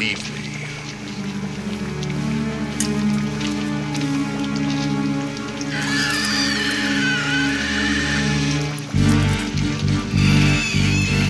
leave me.